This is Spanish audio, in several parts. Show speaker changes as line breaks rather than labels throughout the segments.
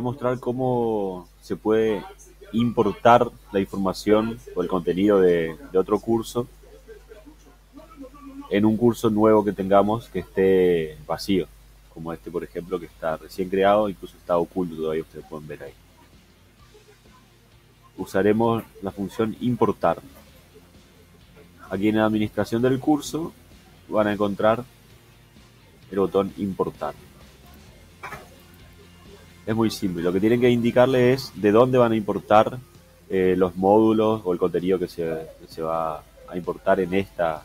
mostrar cómo se puede importar la información o el contenido de, otro curso en un curso nuevo que tengamos que esté vacío, como este por ejemplo que está recién creado, incluso está oculto todavía, ustedes pueden ver ahí. Usaremos la función importar. Aquí en la administración del curso van a encontrar el botón importar. Es muy simple, lo que tienen que indicarle es de dónde van a importar eh, los módulos o el contenido que se, va a importar en esta.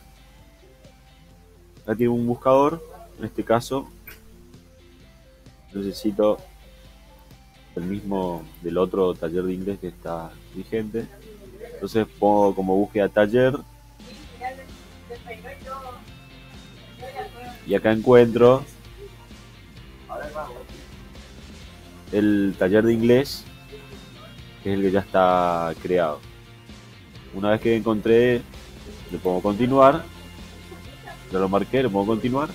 Acá tiene un buscador, en este caso. Necesito el mismo del otro taller de inglés que está vigente. Entonces pongo como búsqueda taller. Y acá encuentro el taller de inglés que es el que ya está creado. Una vez que encontré, le pongo continuar ya lo marqué, lo puedo continuar.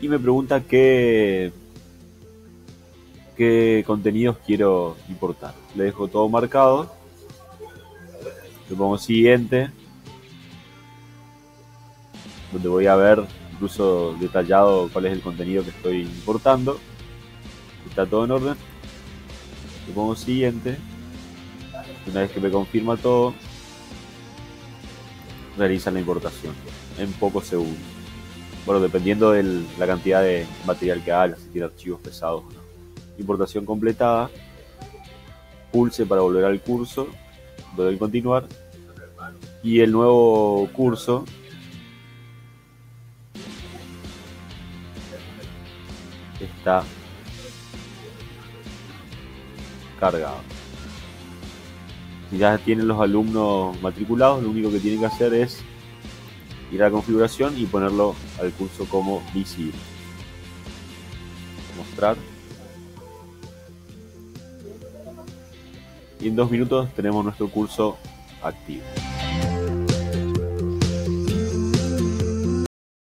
Y me pregunta qué, qué contenidos quiero importar. Le dejo todo marcado. Le pongo siguiente. Donde voy a ver incluso detallado cuál es el contenido que estoy importando. Está todo en orden. Le pongo siguiente. Una vez que me confirma todo, realiza la importación en pocos segundos. Bueno, dependiendo de la cantidad de material que haya, si tiene archivos pesados o no. Importación completada. Pulse para volver al curso. Doy continuar. Y el nuevo curso está Si ya tienen los alumnos matriculados, lo único que tienen que hacer es ir a la configuración y ponerlo al curso como visible. Mostrar. Y en dos minutos tenemos nuestro curso activo.